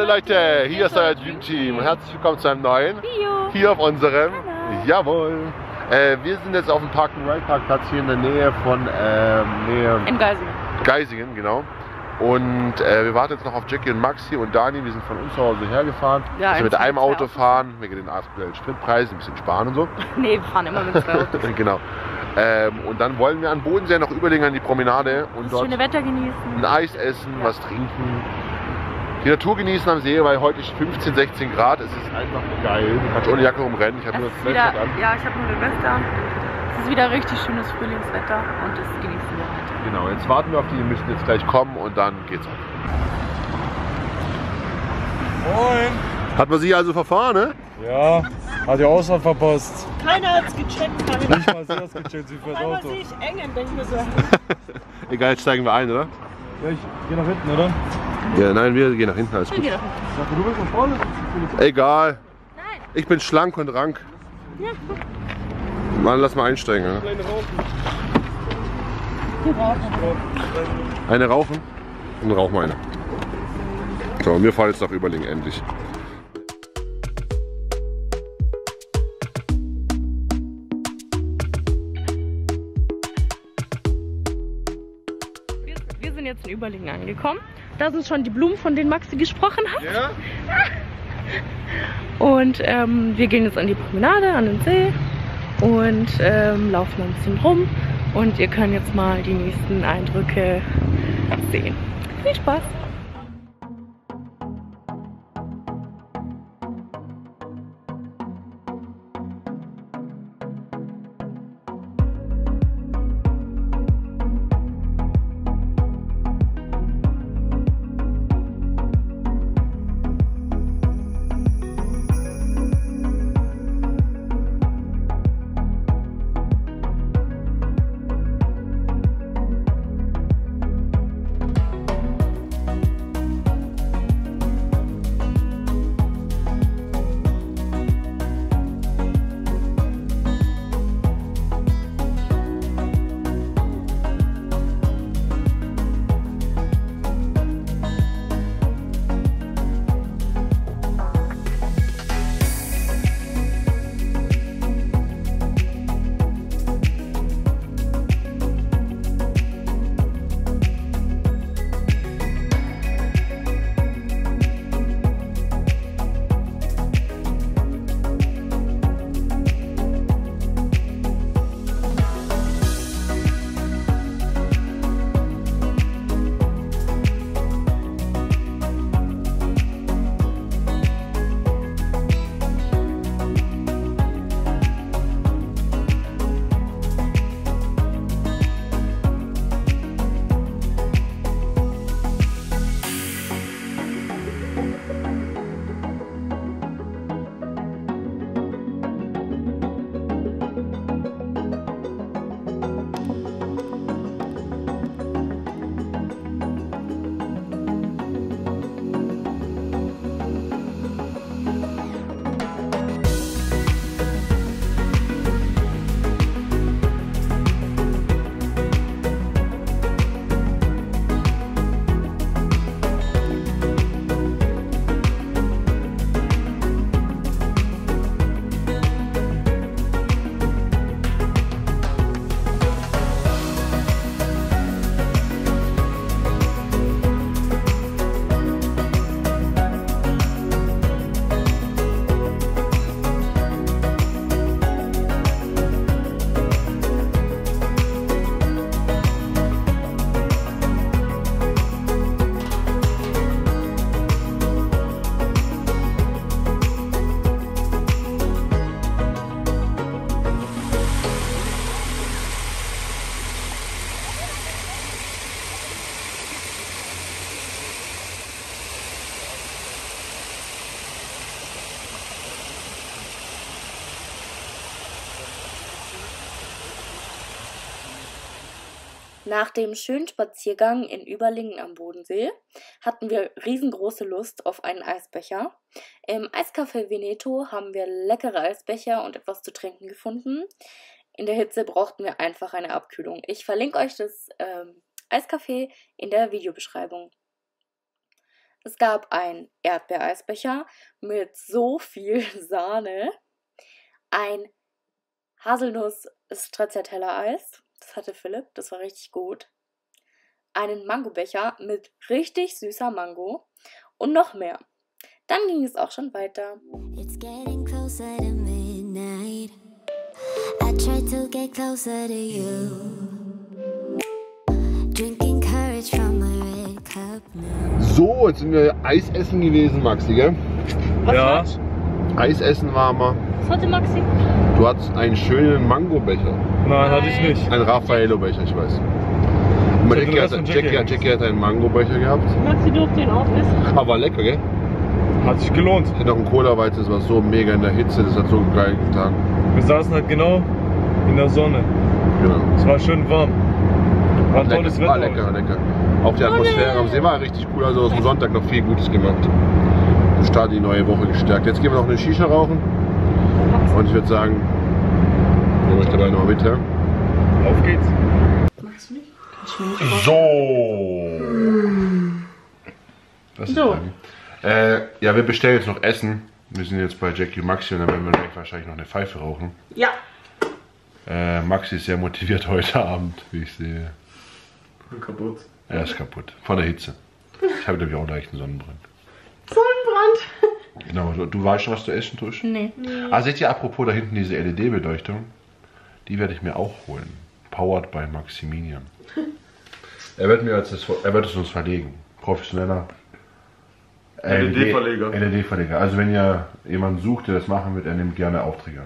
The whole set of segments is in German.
Hallo Leute, hier ist euer Dream Team. Herzlich willkommen zu einem neuen. Bio. Hier auf unserem. Hallo. Jawohl. Äh, wir sind jetzt auf dem Park and Ride Parkplatz hier in der Nähe von ähm, Nähe In Geisingen. Geisingen, genau. Und äh, wir warten jetzt noch auf Jackie und Maxi und Dani. Wir sind von uns zu Hause hergefahren. Ja, also mit einem Auto fahren, wegen den aktuellen Spritpreisen, ein bisschen sparen und so. Nee, wir fahren immer mit zwei Autos. genau. Ähm, und dann wollen wir an Bodensee noch Überlingen an die Promenade und Das dort schöne Wetter genießen. ein Eis essen, Ja. was trinken. Die Natur genießen am See, weil heute ist 15, 16 Grad. Es ist einfach geil. Du kannst ohne Jacke rumrennen. Ich habe Es nur das wieder, Western an. ja, ich habe nur eine Weste an. Es ist wieder richtig schönes Frühlingswetter und das genießen wir heute. Genau, jetzt warten wir auf die, die müssen jetzt gleich kommen und dann geht's ab. Moin! Hat man sie also verfahren, ne? Ja, hat die Ausfahrt verpasst. Keiner hat's gecheckt, keiner. Nicht mal sie hat's gecheckt, sie fährt Auto. sehe ich eng und denke mir so, Egal, jetzt steigen wir ein, oder? Ja, ich geh nach hinten, oder? Ja, nein, wir gehen nach hinten, alles gut. Du willst nach vorne? Egal. Nein. Ich bin schlank und rank. Mann, lass mal einsteigen. Ja. Rauchen. Eine rauchen? Dann rauchen wir eine. So, wir fahren jetzt nach Überlingen endlich. Wir, wir sind jetzt in Überlingen angekommen. Da sind schon die Blumen, von denen Maxi gesprochen hat. Ja? Und ähm, wir gehen jetzt an die Promenade, an den See und ähm, laufen ein bisschen rum. Und ihr könnt jetzt mal die nächsten Eindrücke sehen. Viel Spaß! Nach dem schönen Spaziergang in Überlingen am Bodensee hatten wir riesengroße Lust auf einen Eisbecher. Im Eiscafé Veneto haben wir leckere Eisbecher und etwas zu trinken gefunden. In der Hitze brauchten wir einfach eine Abkühlung. Ich verlinke euch das ähm, Eiscafé in der Videobeschreibung. Es gab einen Erdbeereisbecher mit so viel Sahne, ein Haselnuss-Stracciatella-Eis, das hatte Philipp, das war richtig gut, einen Mangobecher mit richtig süßer Mango und noch mehr. Dann ging es auch schon weiter. It's getting closer to midnight. I try to get closer to you. Drinking courage from my red cup now. So, jetzt sind wir Eis essen gewesen, Maxi, gell? Ja. Eis essen war mal. Was hatte Maxi? Du hattest einen schönen Mango-Becher. Nein, hatte ich nicht. Ein Raffaello-Becher, ich weiß. Hatte Jackie, hat, Jackie, Jackie hat, Jackie hat einen Mango-Becher gehabt. Maxi durfte ihn aufessen. Aber lecker, gell? Hat sich gelohnt. Ich hatte noch einen Cola-Weizen, das war so mega in der Hitze, das hat so geil getan. Wir saßen halt genau in der Sonne. Genau. Es war schön warm. War Lecker, tolles war Wetter. lecker, heute. lecker. Auch die Atmosphäre am See war richtig cool, also aus dem Sonntag noch viel Gutes gemacht. Wir starten die neue Woche gestärkt. Jetzt gehen wir noch eine Shisha rauchen. Und ich würde sagen, ihr möchtet dabei noch mit, ja? Auf geht's. Magst du nicht? Ich So. Das ist So. Äh, ja, wir bestellen jetzt noch Essen. Wir sind jetzt bei Jackie und Maxi und dann werden wir gleich wahrscheinlich noch eine Pfeife rauchen. Ja. Äh, Maxi ist sehr motiviert heute Abend, wie ich sehe. Kaputt. Er ist kaputt. Von der Hitze. Ich habe nämlich auch leicht einen Sonnenbrand. Sonnenbrand. Genau, du, du weißt schon, was du essen tust? Nee. Ah, seht ihr apropos da hinten diese LED-Beleuchtung? Die werde ich mir auch holen. Powered by Maximilian. Er wird, mir jetzt das, er wird es uns verlegen. Professioneller LED-Verleger. LED-Verleger. Also wenn ihr jemanden sucht, der das machen wird, er nimmt gerne Aufträge.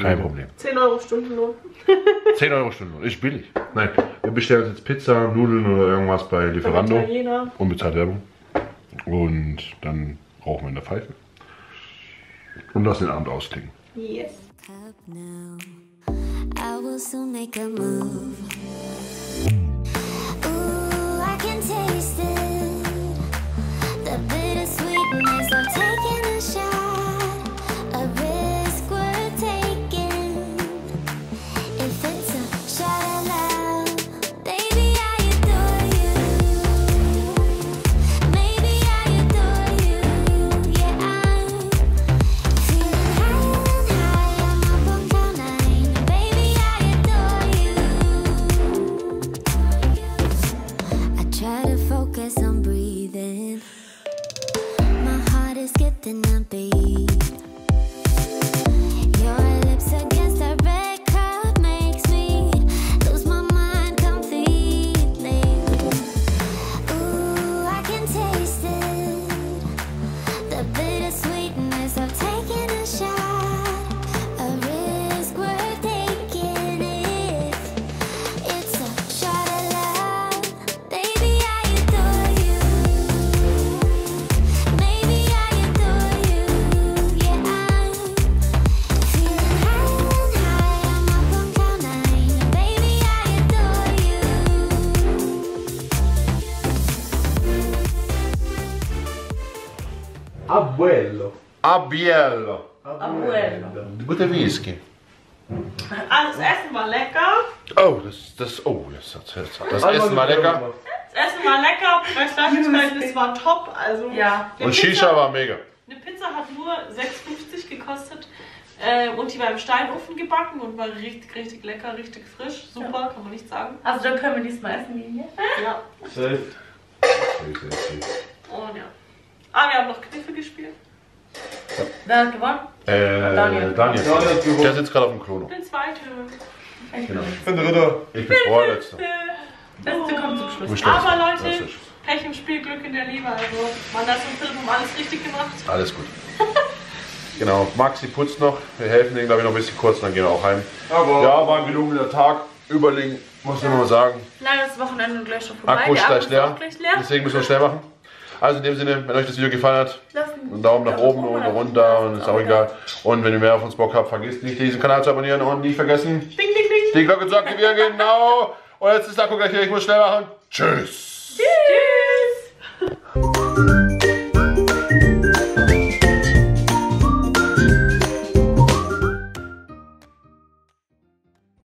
Kein Problem. 10 Euro Stundenlohn. 10 Euro Stunde. Ist billig. Nein, wir bestellen uns jetzt Pizza, Nudeln oder irgendwas bei Lieferando. Italiener. Unbezahlt Werbung. Und dann rauchen wir in der Pfeife. Und lassen den Abend ausklingen. Yes. Cup now. I will soon make a move. Ooh, I can taste it. The Abuelo. Abiello. Abuelo. Gute Whisky. Also das Essen war lecker. Oh, das, das, oh, das, das, das, das Essen war lecker. Das Essen war lecker. Preis-Leistungsverhältnis war top. Also Ja. Und Shisha Pizza- war mega. Eine Pizza hat nur 6,50 gekostet. Äh, und die war im Steinofen gebacken und war richtig, richtig lecker, richtig frisch. Super, kann man nicht sagen. Also dann können wir diesmal essen gehen hier. Ja. Safe. Und ja. Ah, wir haben noch Kniffe gespielt. Wer hat gewonnen? Äh, Daniel. Daniel. Daniel hat gewonnen. Der sitzt gerade auf dem Klo. Ich bin Zweite. Ich bin Dritter. Ich bin Vorletzter. Beste kommt zum Schluss. Aber. Leute, Pech im Spiel, Glück in der Liebe. Also, Mandas und Philipp haben alles richtig gemacht. Alles gut. Genau, Maxi putzt noch. Wir helfen ihm, glaube ich, noch ein bisschen kurz, dann gehen wir auch heim. Aber Ja, war ein gelungener Tag. Überlegen, muss ich mal sagen. Leider ist das Wochenende gleich schon vorbei. Akku ist leer. gleich leer. Deswegen müssen wir schnell machen. Also in dem Sinne, wenn euch das Video gefallen hat, einen Daumen nach oben und runter und ist auch egal. Und wenn ihr mehr auf uns Bock habt, vergesst nicht, diesen Kanal zu abonnieren und nicht vergessen, Ding, ding, ding. die Glocke zu aktivieren. Genau. Und jetzt ist der Akku gleich hier. Ich muss schnell machen. Tschüss. Tschüss.